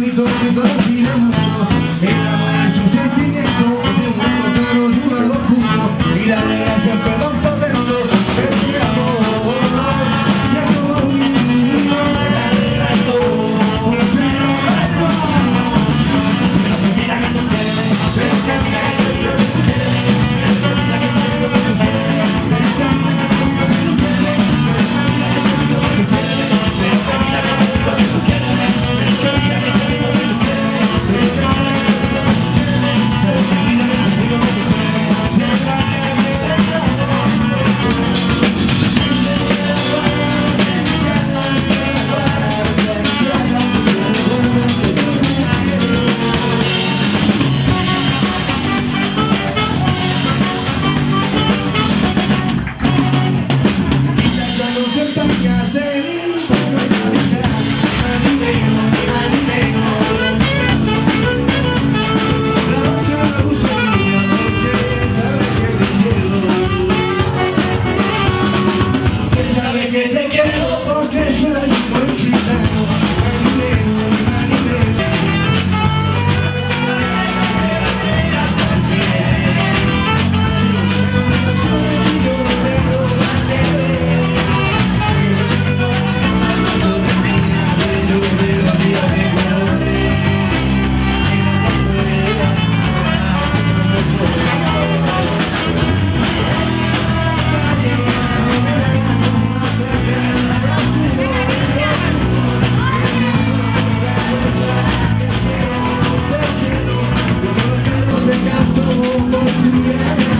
We don't you go to Peter, Oh, yeah.